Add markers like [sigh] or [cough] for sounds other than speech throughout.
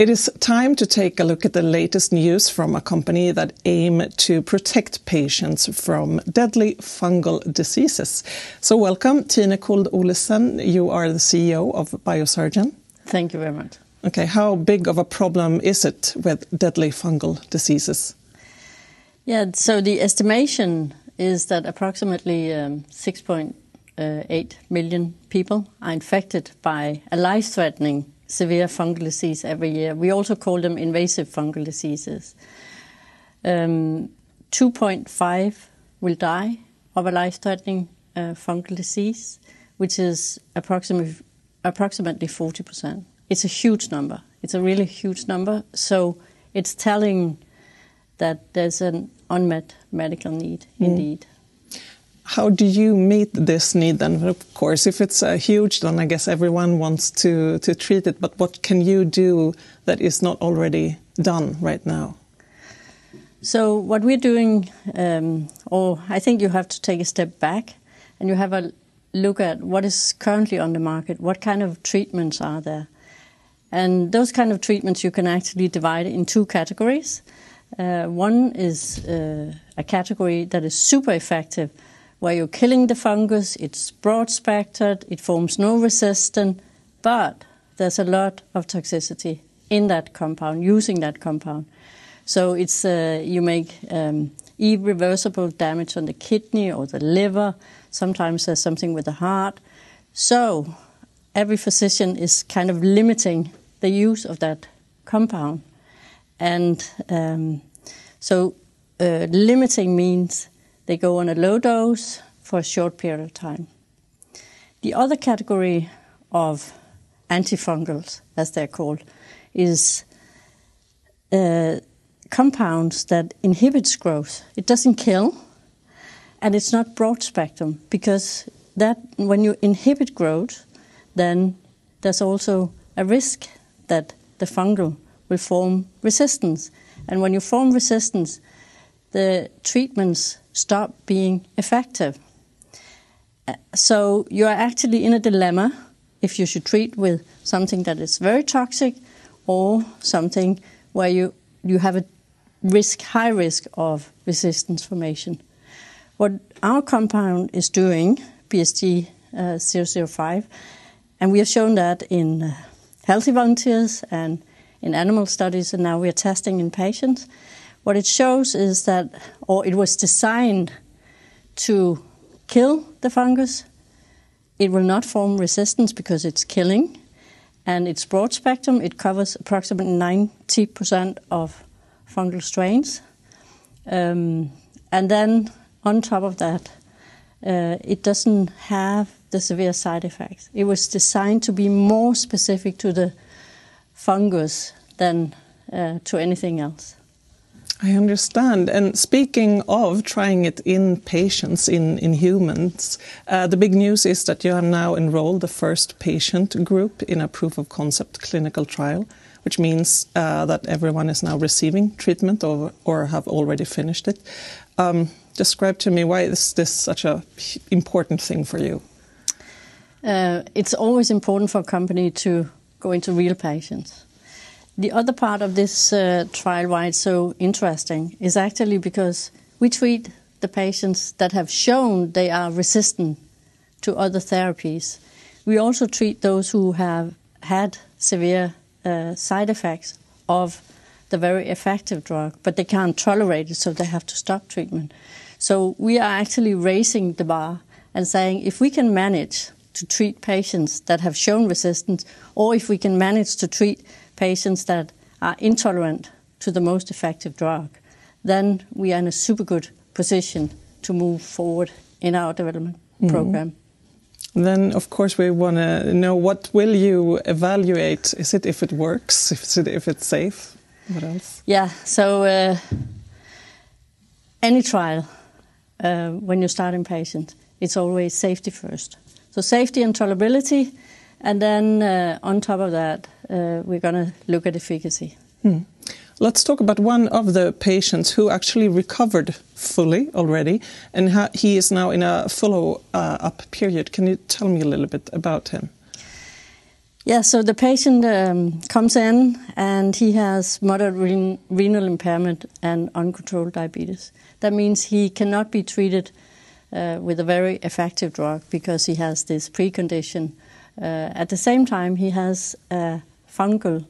It is time to take a look at the latest news from a company that aim to protect patients from deadly fungal diseases. So welcome, Tine Kold Olesen. You are the CEO of Biosergen. Thank you very much. Okay, how big of a problem is it with deadly fungal diseases? Yeah, so the estimation is that approximately um, 6.8 million people are infected by a life-threatening severe fungal disease every year. We also call them invasive fungal diseases. Um, 2.5 will die of a life-threatening uh, fungal disease, which is approximately approximately 40%. It's a huge number. It's a really huge number. So it's telling that there's an unmet medical need mm. indeed. How do you meet this need then? Of course, if it's uh, huge, then I guess everyone wants to, to treat it. But what can you do that is not already done right now? So, what we're doing, um, or I think you have to take a step back and you have a look at what is currently on the market, what kind of treatments are there. And those kind of treatments you can actually divide in two categories. Uh, one is uh, a category that is super effective where you're killing the fungus, it's broad spectred, it forms no resistance, but there's a lot of toxicity in that compound, using that compound. So it's uh, you make um, irreversible damage on the kidney or the liver. Sometimes there's something with the heart. So every physician is kind of limiting the use of that compound, and um, so uh, limiting means they go on a low dose for a short period of time. The other category of antifungals, as they're called, is uh, compounds that inhibits growth. It doesn't kill, and it's not broad spectrum because that when you inhibit growth, then there's also a risk that the fungal will form resistance. And when you form resistance, the treatments stop being effective. Uh, so you are actually in a dilemma if you should treat with something that is very toxic or something where you, you have a risk, high risk of resistance formation. What our compound is doing, BSG uh, 005, and we have shown that in uh, healthy volunteers and in animal studies, and now we are testing in patients, what it shows is that, or it was designed to kill the fungus. It will not form resistance because it's killing, and it's broad spectrum. It covers approximately 90% of fungal strains. Um, and then on top of that, uh, it doesn't have the severe side effects. It was designed to be more specific to the fungus than uh, to anything else. I understand. And speaking of trying it in patients, in, in humans, uh, the big news is that you have now enrolled the first patient group in a proof of concept clinical trial, which means uh, that everyone is now receiving treatment or, or have already finished it. Um, describe to me why is this such an important thing for you? Uh, it's always important for a company to go into real patients. The other part of this uh, trial, why it's so interesting, is actually because we treat the patients that have shown they are resistant to other therapies. We also treat those who have had severe uh, side effects of the very effective drug, but they can't tolerate it, so they have to stop treatment. So we are actually raising the bar and saying if we can manage to treat patients that have shown resistance, or if we can manage to treat patients that are intolerant to the most effective drug, then we are in a super good position to move forward in our development mm-hmm. program. Then, of course, we want to know what will you evaluate? Is it if it works? If it if it's safe? What else? Yeah. So, uh, any trial, uh, when you start in patient, it's always safety first. So, safety and tolerability, and then uh, on top of that, uh, we're going to look at efficacy. Hmm. Let's talk about one of the patients who actually recovered fully already, and he is now in a follow-up period. Can you tell me a little bit about him? Yeah, so the patient um, comes in and he has moderate ren- renal impairment and uncontrolled diabetes. That means he cannot be treated uh, with a very effective drug because he has this precondition. Uh, at the same time, he has a fungal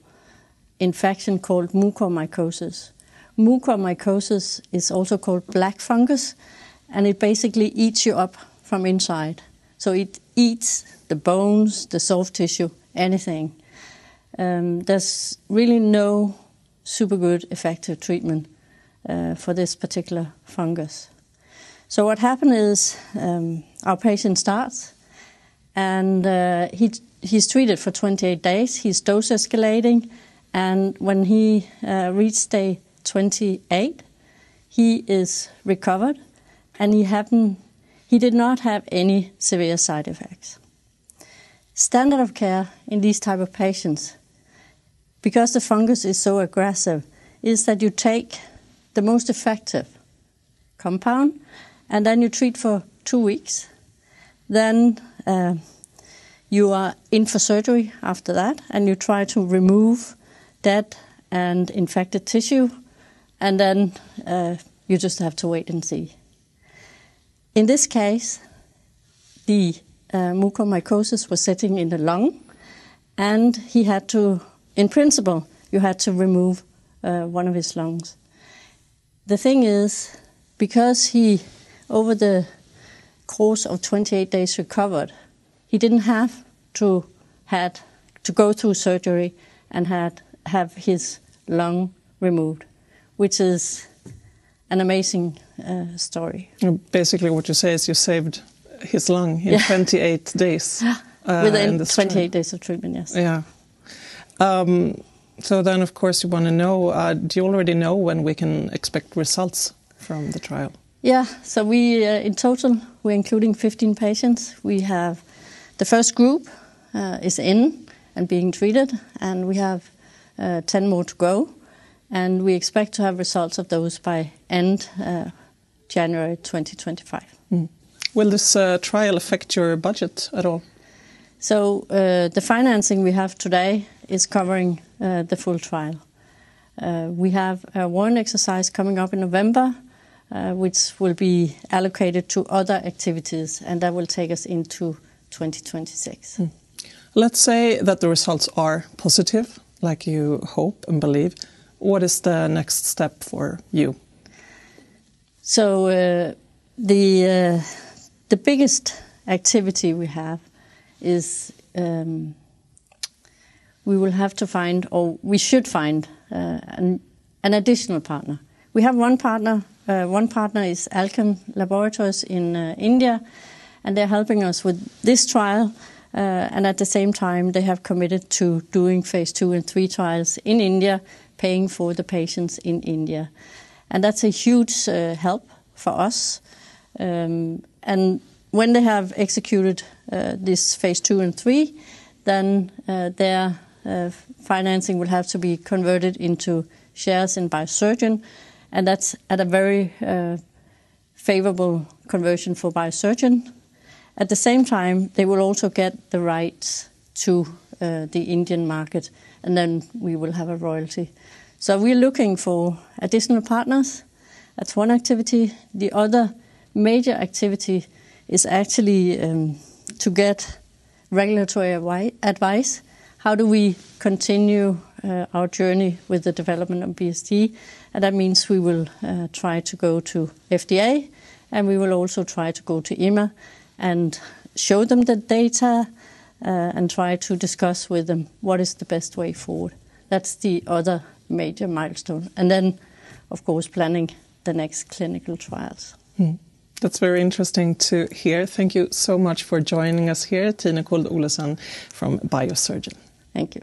infection called mucormycosis. Mucormycosis is also called black fungus, and it basically eats you up from inside. So it eats the bones, the soft tissue, anything. Um, there's really no super good effective treatment uh, for this particular fungus. So what happened is um, our patient starts, and uh, he he's treated for 28 days. He's dose escalating, and when he uh, reached day 28, he is recovered, and he happened he did not have any severe side effects. Standard of care in these type of patients, because the fungus is so aggressive, is that you take the most effective compound and then you treat for two weeks. Then uh, you are in for surgery after that, and you try to remove dead and infected tissue, and then uh, you just have to wait and see. In this case, the uh, was sitting in the lung, and he had to, in principle, you had to remove uh, one of his lungs. The thing is, because he, over the course of 28 days, recovered, he didn't have to had to go through surgery and had have his lung removed, which is an amazing uh, story. Basically, what you say is you saved his lung in yeah. 28 [laughs] days. Uh, Within 28 days of treatment, yes. Yeah. Um, so then, of course, you want to know uh, do you already know when we can expect results from the trial? Yeah, so we, uh, in total, we're including 15 patients. We have the first group uh, is in and being treated, and we have uh, 10 more to go. And we expect to have results of those by end uh, January 2025. Mm. Will this uh, trial affect your budget at all? So uh, the financing we have today is covering uh, the full trial. Uh, we have a one exercise coming up in November, which will be allocated to other activities, and that will take us into 2026. Mm. Let's say that the results are positive, like you hope and believe. What is the next step for you? So uh, the the biggest activity we have is um, we will have to find, or we should find, uh, an, an, additional partner. We have one partner. Uh, one partner is Alkem Laboratories in uh, India, and they're helping us with this trial. Uh, and at the same time, they have committed to doing phase two and three trials in India, paying for the patients in India. And that's a huge help for us. Um, and when they have executed this phase two and three, then their financing will have to be converted into shares in Biosergen, and that's at a very uh, favorable conversion for Biosergen. At the same time, they will also get the rights to uh, the Indian market, and then we will have a royalty. So we're looking for additional partners. That's one activity. The other major activity is actually um, to get regulatory advice. How do we continue uh, our journey with the development of BST? And that means we will uh, try to go to FDA and we will also try to go to EMA and show them the data uh, and try to discuss with them what is the best way forward. That's the other major milestone. And then, of course, planning the next clinical trials. Mm. That's very interesting to hear. Thank you so much for joining us here, Tine Kold Olesen from Biosergen. Thank you.